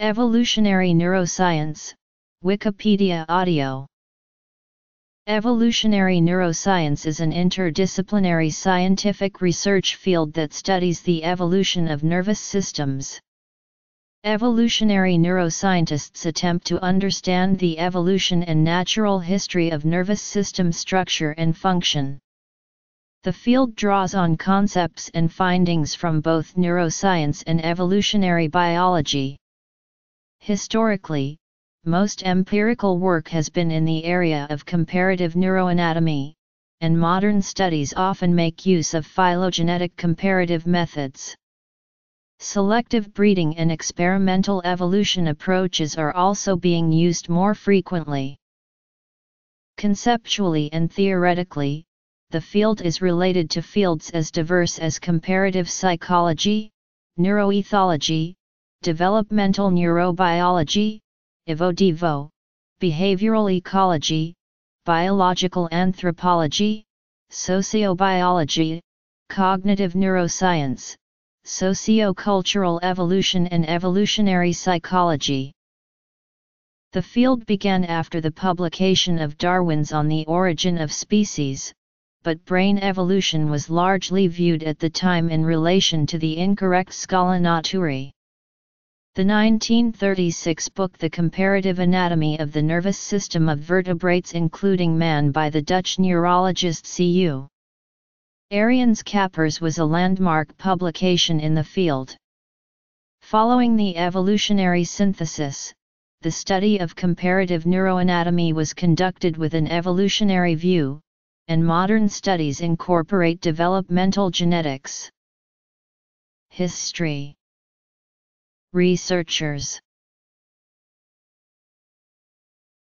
Evolutionary Neuroscience, Wikipedia Audio Evolutionary neuroscience is an interdisciplinary scientific research field that studies the evolution of nervous systems. Evolutionary neuroscientists attempt to understand the evolution and natural history of nervous system structure and function. The field draws on concepts and findings from both neuroscience and evolutionary biology. Historically, most empirical work has been in the area of comparative neuroanatomy, and modern studies often make use of phylogenetic comparative methods. Selective breeding and experimental evolution approaches are also being used more frequently. Conceptually and theoretically, the field is related to fields as diverse as comparative psychology, neuroethology, developmental neurobiology, evo-devo, behavioral ecology, biological anthropology, sociobiology, cognitive neuroscience, sociocultural evolution and evolutionary psychology. The field began after the publication of Darwin's On the Origin of Species, but brain evolution was largely viewed at the time in relation to the incorrect Scala naturae. The 1936 book The Comparative Anatomy of the Nervous System of Vertebrates including Man by the Dutch neurologist C.U. Ariens Kappers was a landmark publication in the field. Following the evolutionary synthesis, the study of comparative neuroanatomy was conducted with an evolutionary view, and modern studies incorporate developmental genetics. History Researchers